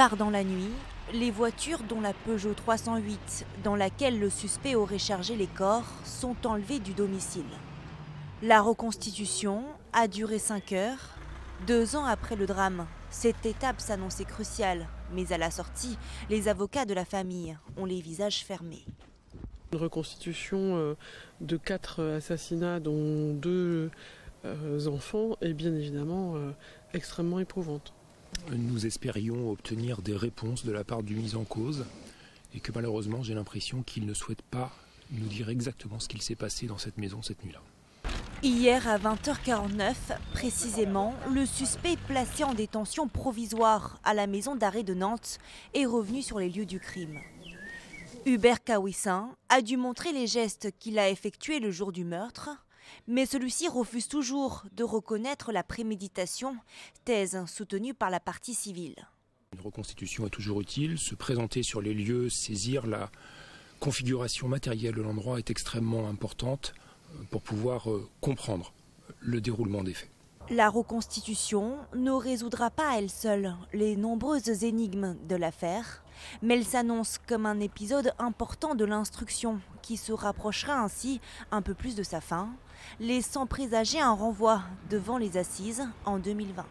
Tard dans la nuit, les voitures, dont la Peugeot 308, dans laquelle le suspect aurait chargé les corps, sont enlevées du domicile. La reconstitution a duré 5 heures, deux ans après le drame. Cette étape s'annonçait cruciale, mais à la sortie, les avocats de la famille ont les visages fermés. Une reconstitution euh, de quatre assassinats, dont deux euh, enfants, est bien évidemment euh, extrêmement éprouvante. Nous espérions obtenir des réponses de la part du mis en cause et que malheureusement j'ai l'impression qu'il ne souhaite pas nous dire exactement ce qu'il s'est passé dans cette maison cette nuit-là. Hier à 20h49, précisément, le suspect placé en détention provisoire à la maison d'arrêt de Nantes est revenu sur les lieux du crime. Hubert Kawissin a dû montrer les gestes qu'il a effectués le jour du meurtre, mais celui-ci refuse toujours de reconnaître la préméditation, thèse soutenue par la partie civile. Une reconstitution est toujours utile, se présenter sur les lieux, saisir la configuration matérielle de l'endroit est extrêmement importante pour pouvoir euh, comprendre le déroulement des faits. La reconstitution ne résoudra pas à elle seule les nombreuses énigmes de l'affaire, mais elle s'annonce comme un épisode important de l'instruction qui se rapprochera ainsi un peu plus de sa fin, laissant présager un renvoi devant les assises en 2020.